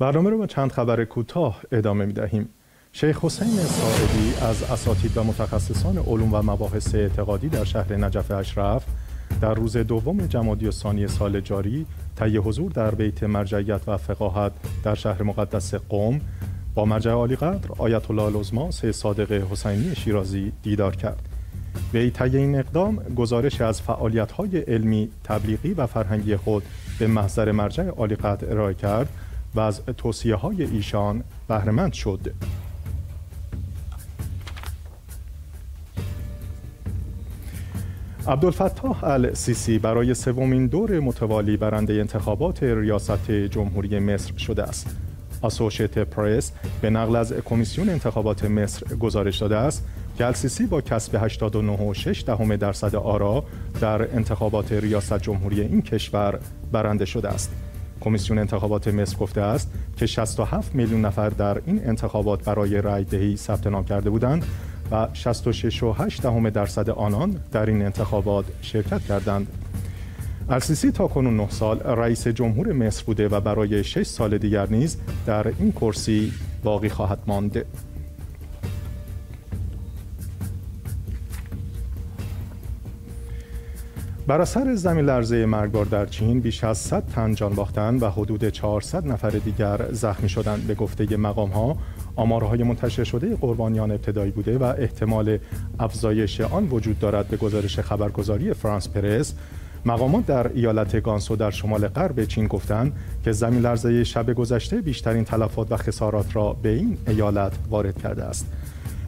برنامه رو با چند خبر کوتاه ادامه می دهیم. شیخ حسین ساعدی از اساتید و متخصصان علوم و مباحث اعتقادی در شهر نجف اشرف در روز دوم جمادی و ثانی سال جاری طی حضور در بیت مرجعیت و فقاهت در شهر مقدس قم با مرجع عالی قدر آیت الله العظما سه صادق حسینی شیرازی دیدار کرد. وی طی این اقدام گزارش از فعالیت‌های علمی، تبلیغی و فرهنگی خود به محضر مرجع عالی قدر ارائه کرد و از توصیه های ایشان بهرهمند شد. عبدالفتاح السیسی برای سومین دور متوالی برنده انتخابات ریاست جمهوری مصر شده است. اسوشیت پرس به نقل از کمیسیون انتخابات مصر گزارش داده است که السیسی با کسب 89.6 دهم درصد آرا در انتخابات ریاست جمهوری این کشور برنده شده است. کمیسیون انتخابات مصر گفته است که 67 میلیون نفر در این انتخابات برای رای دهی ثبت نام کرده بودند و 66.8 دهم درصد آنان در این انتخابات شرکت کردند. السیسی تا کنون 9 سال رئیس جمهور مصر بوده و برای 6 سال دیگر نیز در این کرسی باقی خواهد ماند. بر اثر زمین لرزه مرگبار در چین بیش از 100 تن جان باختند و حدود 400 نفر دیگر زخمی شدند به گفته مقام ها آمارهای منتشر شده قربانیان ابتدایی بوده و احتمال افزایش آن وجود دارد به گزارش خبرگزاری فرانس پرس مقامات در ایالت گانسو در شمال غرب چین گفتند که زمین لرزه شب گذشته بیشترین تلفات و خسارات را به این ایالت وارد کرده است.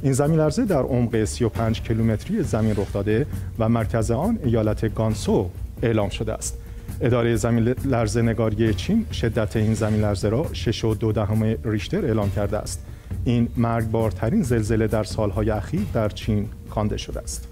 این زمین لرزه در عمق 35 کیلومتری زمین رخ داده و مرکز آن ایالت گانسو اعلام شده است. اداره زمین لرزه نگاری چین شدت این زمین لرزه را 6 و دو دهم ریشتر اعلام کرده است. این مرگبارترین زلزله در سالهای اخیر در چین خوانده شده است.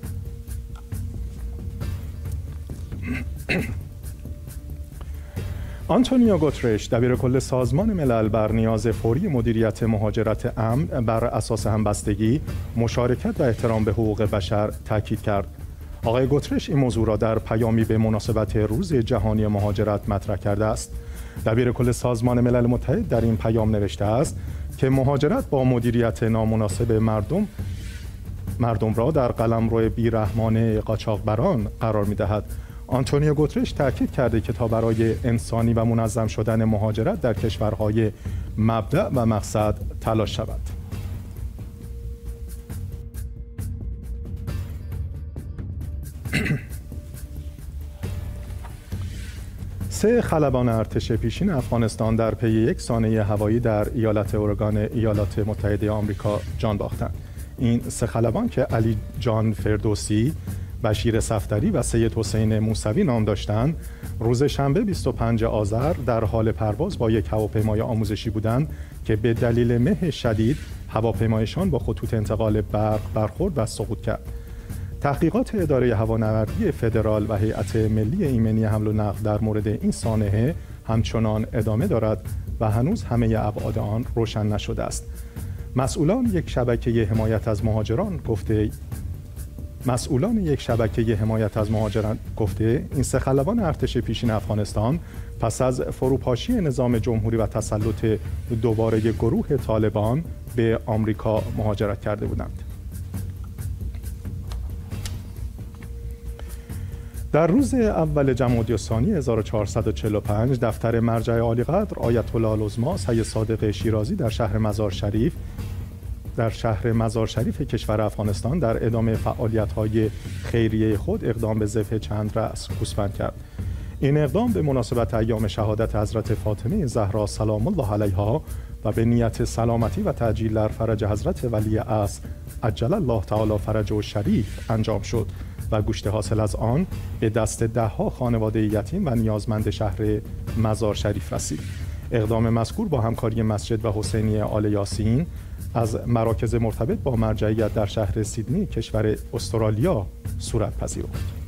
آنتونیو گوترش دبیر کل سازمان ملل بر نیاز فوری مدیریت مهاجرت امن بر اساس همبستگی مشارکت و احترام به حقوق بشر تاکید کرد. آقای گوترش این موضوع را در پیامی به مناسبت روز جهانی مهاجرت مطرح کرده است. دبیر کل سازمان ملل متحد در این پیام نوشته است که مهاجرت با مدیریت نامناسب مردم مردم را در قلمرو بیرحمانه قاچاقبران قرار می دهد آنتونیو گوترش تاکید کرده که تا برای انسانی و منظم شدن مهاجرت در کشورهای مبدع و مقصد تلاش شود. سه خلبان ارتش پیشین افغانستان در پی یک سانه هوایی در ایالت اورگان ایالات متحده آمریکا جان باختند. این سه خلبان که علی جان فردوسی، بشیر صفتری و سید حسین موسوی نام داشتند. روز شنبه 25 آذر در حال پرواز با یک هواپیمای آموزشی بودند که به دلیل مه شدید هواپیمایشان با خطوط انتقال برق برخورد و سقوط کرد. تحقیقات اداره هوانوردی فدرال و هیئت ملی ایمنی حمل و نقل در مورد این سانحه همچنان ادامه دارد و هنوز همه ابعاد آن روشن نشده است. مسئولان یک شبکه حمایت از مهاجران گفته مسئولان یک شبکه حمایت از مهاجران گفته این سه خلبان ارتش پیشین افغانستان پس از فروپاشی نظام جمهوری و تسلط دوباره گروه طالبان به آمریکا مهاجرت کرده بودند. در روز اول جمادی ثانی 1445 دفتر مرجع عالی قدر آیت الله العظما سید صادق شیرازی در شهر مزار شریف در شهر مزار شریف کشور افغانستان در ادامه فعالیت های خیریه خود اقدام به ذبح چند رأس گوسفند کرد. این اقدام به مناسبت ایام شهادت حضرت فاطمه زهرا سلام الله علیها و به نیت سلامتی و تعجیل در فرج حضرت ولی اصر عجل الله تعالی فرج و شریف انجام شد و گوشت حاصل از آن به دست دهها خانواده یتیم و نیازمند شهر مزار شریف رسید. اقدام مذکور با همکاری مسجد و حسینی آل یاسین از مراکز مرتبط با مرجعیت در شهر سیدنی کشور استرالیا صورت پذیرفت.